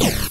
Yeah.